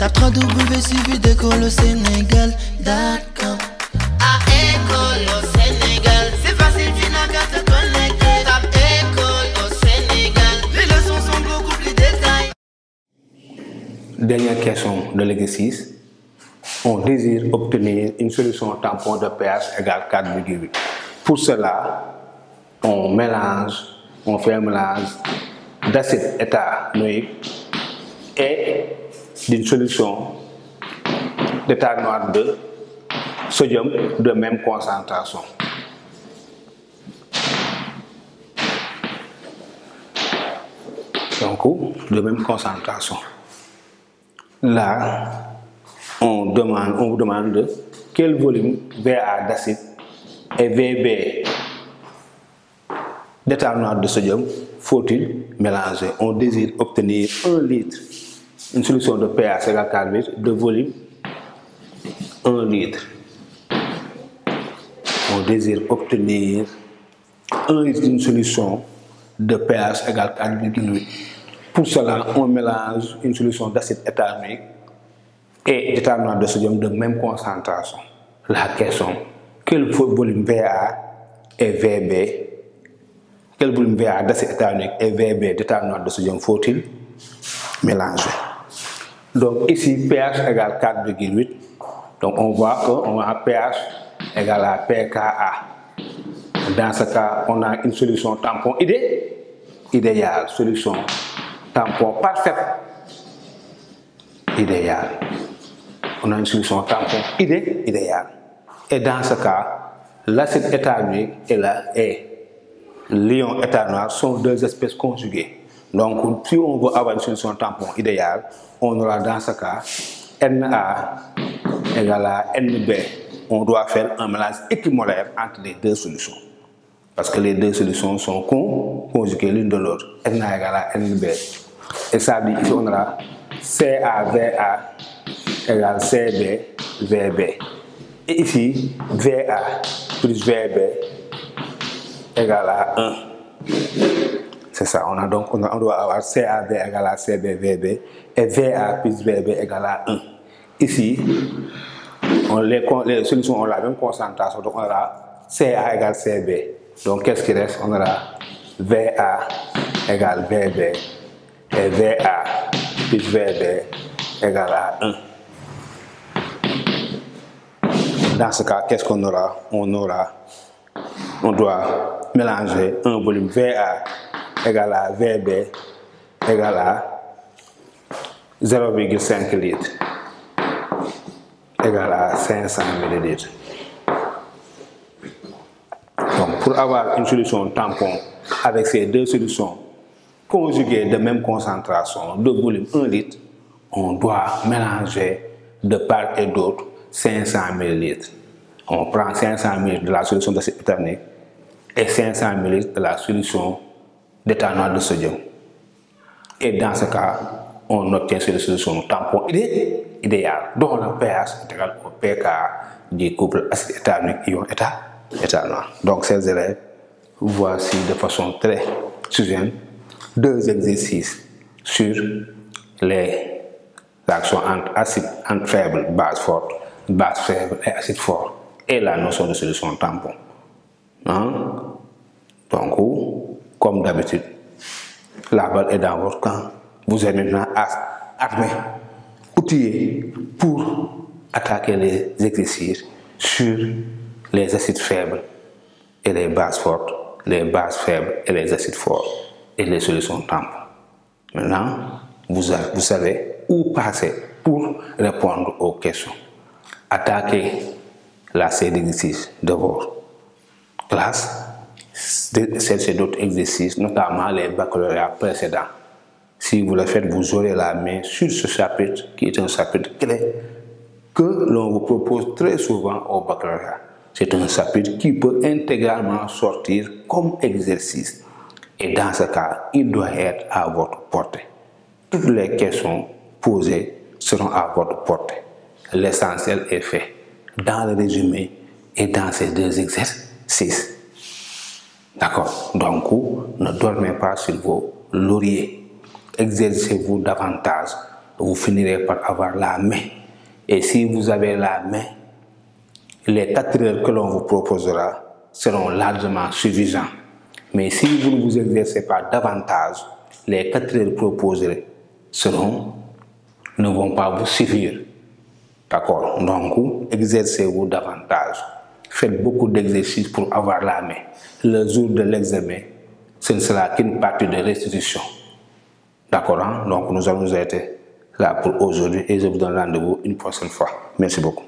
Tape 3 W suivi d'école au Sénégal. D'accord. À école au Sénégal. C'est facile, tu n'as qu'à école au Sénégal. Les leçons sont beaucoup plus détaillées. Dernière question de l'exercice. On désire obtenir une solution tampon de pH égale 4,8. Pour cela, on mélange, on fait un mélange d'acide éthanoïque et d'une solution d'état noir de sodium de même concentration. Donc, de même concentration. Là, on demande, on vous demande quel volume VA d'acide et VB d'état noir de sodium faut-il mélanger? On désire obtenir 1 litre, une solution de pH égale 4 litres, de volume 1 litre. On désire obtenir 1 litre d'une solution de pH égale 4,8. Pour cela, on mélange une solution d'acide éthanoïque et d'état noir de sodium de même concentration. La question, quel volume VA et VB quel volume VA d'acide éthanoïque et VB d'état noir de sodium faut-il mélanger? Donc ici, pH égale 4,8. Donc on voit qu'on a pH égale à pKa. Dans ce cas, on a une solution tampon idé idéale, solution tampon parfaite, idéale. On a une solution tampon idé idéale. Et dans ce cas, l'acide éthanoïque et l'ion éthanoir sont deux espèces conjuguées. Donc, si on veut avoir une solution tampon idéale, on aura dans ce cas Na égale à Nb. On doit faire un mélange équimolaire entre les deux solutions. Parce que les deux solutions sont con conjuguées l'une de l'autre. Na égale à Nb. Et ça dit ici on aura CaVa égale CbVb. Et ici, Va plus Vb égale à 1. C'est ça, on, a donc, on, a, doit avoir CAV égale à CBVB et VA plus VB égale à 1. Ici, on, les, les, solutions ont la même concentration, donc on aura CA égale CB. Donc qu'est-ce qui reste? On aura VA égale VB et VA plus VB égale à 1. Dans ce cas, qu'est-ce qu'on aura? On aura, on doit mélanger un volume VA égale à VB égale à 0,5 litres égale à 500 millilitres. Donc pour avoir une solution tampon avec ces deux solutions conjuguées de même concentration de volume 1 litre, on doit mélanger de part et d'autre 500 millilitres. On prend 500 millilitres de la solution d'acide éthanoïque et 500 ml de la solution d'éthanol de sodium. Et dans ce cas, on obtient une solution tampon idéale, dont le pH est égal au pK du couple acide éthanoïque ion éthanol. Donc, ces élèves, voici de façon très suivante deux exercices sur les réactions entre acide entre faible, base forte, base faible et acide fort, et la notion de solution tampon. Hein? Donc, comme d'habitude, la balle est dans votre camp. Vous êtes maintenant armé, outillé pour attaquer les exercices sur les acides faibles et les bases fortes, les bases faibles et les acides forts et les solutions tampons. Maintenant, vous, vous savez où passer pour répondre aux questions. Attaquez la série d'exercices de votre classe, c'est d'autres exercices, notamment les baccalauréats précédents. Si vous le faites, vous aurez la main sur ce chapitre qui est un chapitre clé que l'on vous propose très souvent au baccalauréat. C'est un chapitre qui peut intégralement sortir comme exercice. Et dans ce cas, il doit être à votre portée. Toutes les questions posées seront à votre portée. L'essentiel est fait dans le résumé et dans ces deux exercices. D'accord Donc, ne dormez pas sur vos lauriers. Exercez-vous davantage vous finirez par avoir la main. Et si vous avez la main, les 4 heures que l'on vous proposera seront largement suffisants. Mais si vous ne vous exercez pas davantage, les 4 heures proposées seront, ne vont pas vous suffire. D'accord Donc, exercez-vous davantage. Faites beaucoup d'exercices pour avoir la main. Le jour de l'examen, ce ne sera qu'une partie de restitution. D'accord hein? Donc, nous allons être là pour aujourd'hui et je vous donne rendez-vous une prochaine fois. Merci beaucoup.